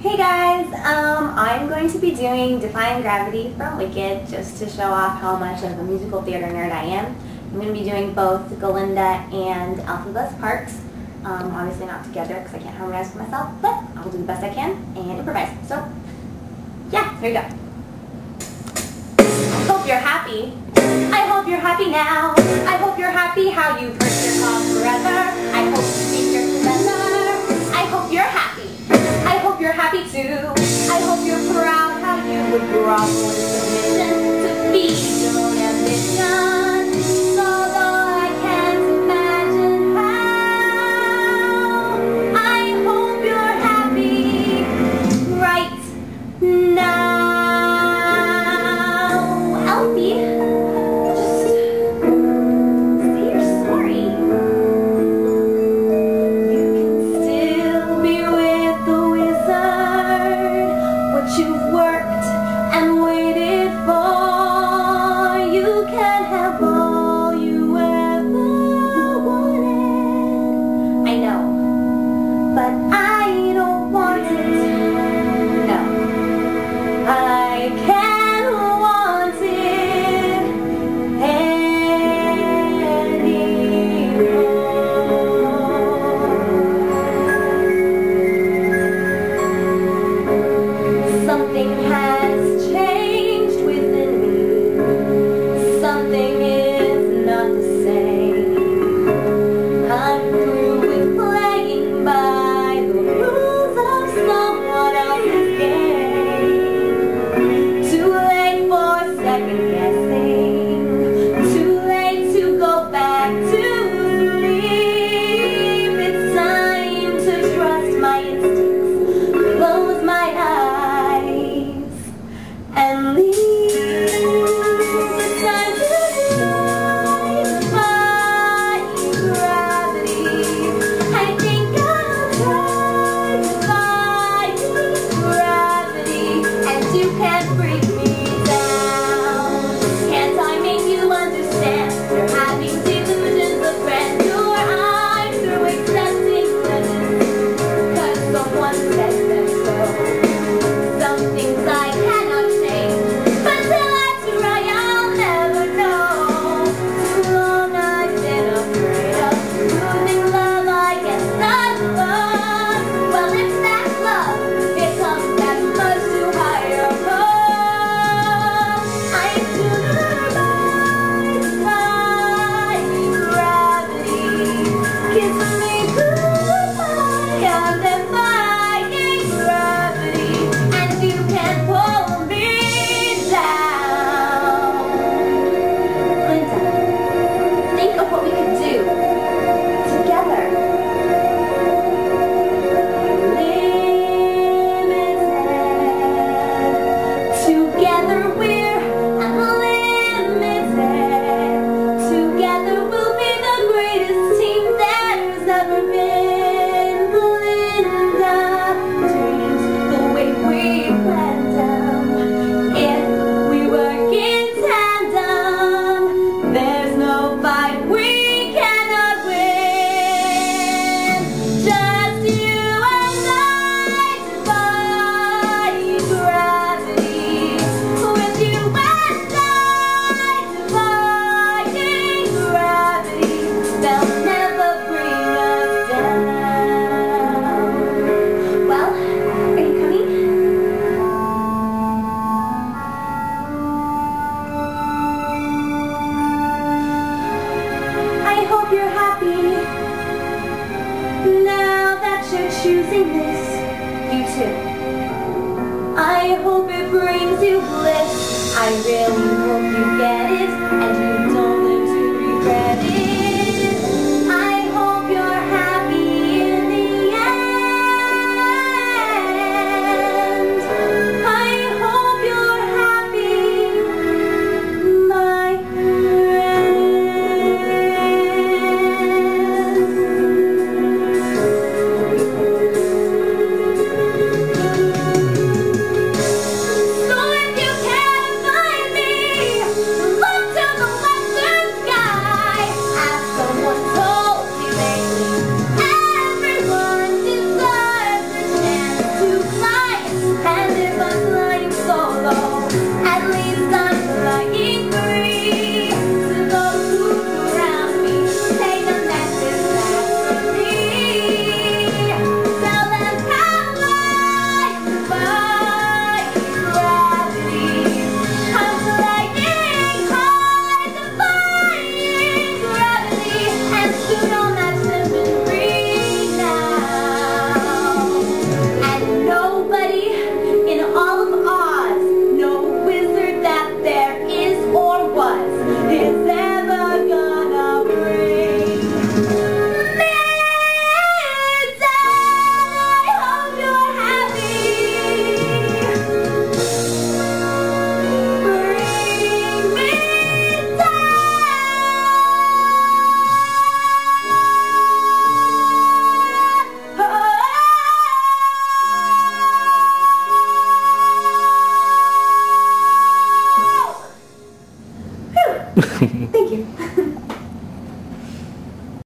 Hey guys, um, I'm going to be doing Defying Gravity from Wicked just to show off how much of a musical theater nerd I am. I'm going to be doing both Galinda and Elphaba Parks. Um, obviously not together because I can't harmonize for myself, but I'll do the best I can and improvise. So, yeah, here we go. I hope you're happy. I hope you're happy now. The grovel to. I hope it brings you bliss. I really hope you get it and you